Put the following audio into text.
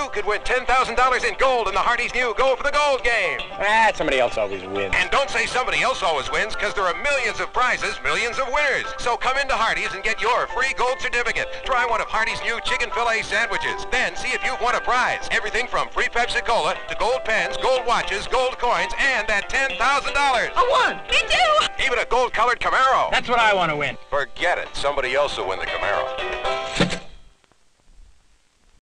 you could win $10,000 in gold in the Hardee's new Go for the Gold game. Ah, somebody else always wins. And don't say somebody else always wins, because there are millions of prizes, millions of winners. So come into Hardee's and get your free gold certificate. Try one of Hardee's new chicken filet sandwiches. Then see if you've won a prize. Everything from free Pepsi-Cola to gold pens, gold watches, gold coins, and that $10,000. I won! Me too! Even a gold-colored Camaro. That's what I want to win. Forget it. Somebody else will win the Camaro.